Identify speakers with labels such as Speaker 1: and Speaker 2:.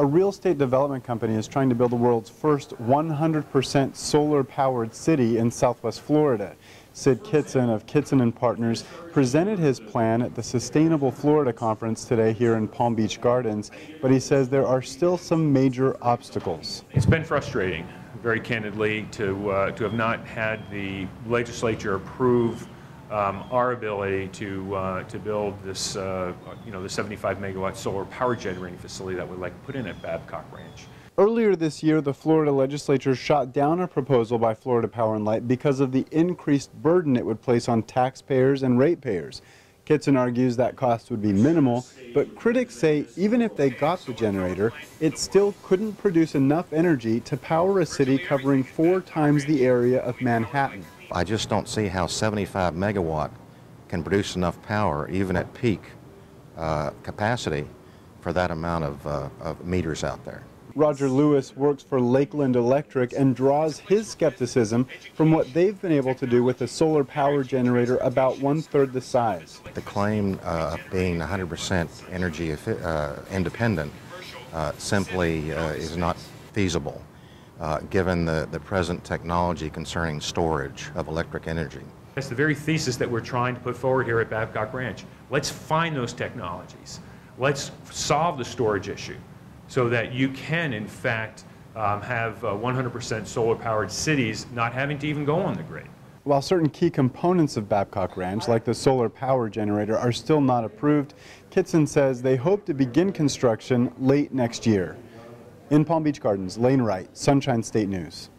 Speaker 1: A real estate development company is trying to build the world's first 100% solar powered city in southwest Florida. Syd Kitson of Kitson and Partners presented his plan at the Sustainable Florida conference today here in Palm Beach Gardens, but he says there are still some major obstacles.
Speaker 2: It's been frustrating, very candidly, to, uh, to have not had the legislature approve um, our ability to, uh, to build this, uh, you know, the 75 megawatt solar power generating facility that we'd like to put in at Babcock Ranch.
Speaker 1: Earlier this year, the Florida legislature shot down a proposal by Florida Power and Light because of the increased burden it would place on taxpayers and ratepayers. Kitson argues that cost would be minimal, but critics say even if they got the generator, it still couldn't produce enough energy to power a city covering four times the area of Manhattan.
Speaker 3: I just don't see how 75 megawatt can produce enough power, even at peak uh, capacity, for that amount of, uh, of meters out there.
Speaker 1: Roger Lewis works for Lakeland Electric and draws his skepticism from what they've been able to do with a solar power generator about one third the size.
Speaker 3: The claim uh, of being 100% energy uh, independent uh, simply uh, is not feasible uh, given the, the present technology concerning storage of electric energy.
Speaker 2: That's the very thesis that we're trying to put forward here at Babcock Ranch. Let's find those technologies. Let's solve the storage issue so that you can, in fact, um, have 100% uh, solar powered cities not having to even go on the grid.
Speaker 1: While certain key components of Babcock Ranch, like the solar power generator, are still not approved, Kitson says they hope to begin construction late next year. In Palm Beach Gardens, Lane Wright, Sunshine State News.